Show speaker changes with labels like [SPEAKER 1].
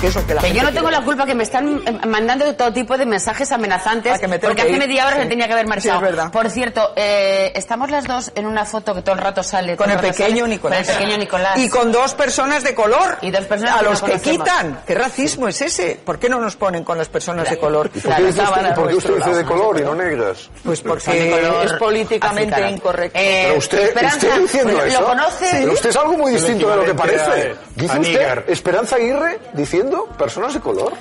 [SPEAKER 1] que es lo que la
[SPEAKER 2] Que
[SPEAKER 1] gente
[SPEAKER 2] yo no tengo
[SPEAKER 1] quiere.
[SPEAKER 2] la culpa que me están mandando todo tipo de mensajes amenazantes
[SPEAKER 1] Ah, que me tengo
[SPEAKER 2] porque
[SPEAKER 1] que
[SPEAKER 2] hace
[SPEAKER 1] ir.
[SPEAKER 2] media hora
[SPEAKER 1] Sí.
[SPEAKER 2] se tenía que haber marchado.
[SPEAKER 1] Sí, es verdad.
[SPEAKER 2] Por cierto, eh, estamos las dos en una foto que todo el rato sale.
[SPEAKER 1] Con el pequeño
[SPEAKER 2] sale,
[SPEAKER 1] Nicolás.
[SPEAKER 2] Con el pequeño Nicolás.
[SPEAKER 1] Y con dos personas de color.
[SPEAKER 2] Y dos personas
[SPEAKER 1] a los que
[SPEAKER 2] conocemos.
[SPEAKER 1] quitan. ¿Qué racismo es ese? ¿Por qué no nos ponen con las personas de color?
[SPEAKER 3] ¿Por qué
[SPEAKER 2] Claro, estaban
[SPEAKER 3] usted,
[SPEAKER 2] a
[SPEAKER 3] por qué usted dice de color y no negras?
[SPEAKER 1] Pues
[SPEAKER 2] de
[SPEAKER 1] porque
[SPEAKER 2] color
[SPEAKER 1] es políticamente
[SPEAKER 2] africano.
[SPEAKER 1] incorrecto.
[SPEAKER 2] Eh,
[SPEAKER 3] Pero usted, usted diciendo
[SPEAKER 2] ¿lo
[SPEAKER 3] eso.
[SPEAKER 2] conoce?
[SPEAKER 3] Pero usted es algo muy distinto de lo que parece. Dice usted. Esperanza Aguirre diciendo personas de color.